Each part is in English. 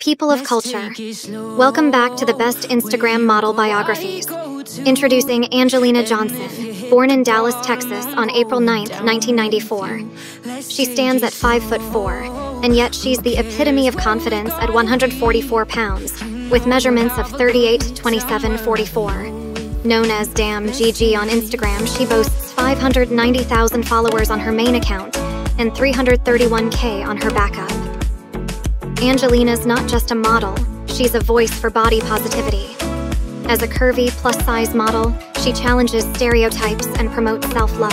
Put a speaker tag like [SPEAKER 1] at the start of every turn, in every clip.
[SPEAKER 1] People of culture, welcome back to the best Instagram model biographies. Introducing Angelina Johnson, born in Dallas, Texas on April 9, 1994. She stands at 5 foot 4, and yet she's the epitome of confidence at 144 pounds, with measurements of 38, 27, 44. Known as Damn GG on Instagram, she boasts 590,000 followers on her main account and 331k on her backup. Angelina's not just a model, she's a voice for body positivity. As a curvy, plus size model, she challenges stereotypes and promotes self love.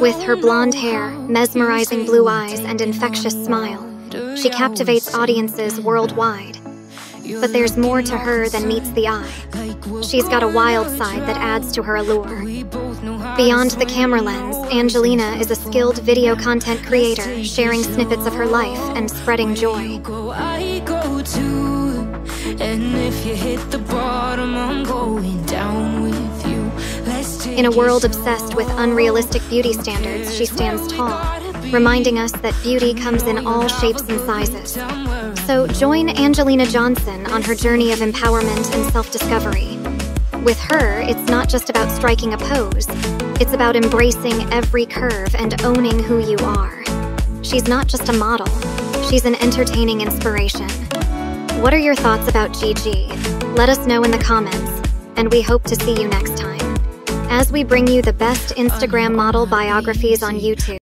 [SPEAKER 1] With her blonde hair, mesmerizing blue eyes, and infectious smile, she captivates audiences worldwide. But there's more to her than meets the eye. She's got a wild side that adds to her allure. Beyond the camera lens, Angelina is a skilled video content creator, sharing snippets of her life and spreading joy. In a world obsessed with unrealistic beauty standards, she stands tall, reminding us that beauty comes in all shapes and sizes. So join Angelina Johnson on her journey of empowerment and self discovery. With her, it's not just about striking a pose, it's about embracing every curve and owning who you are. She's not just a model, she's an entertaining inspiration. What are your thoughts about Gigi? Let us know in the comments, and we hope to see you next time. As we bring you the best Instagram model biographies on YouTube.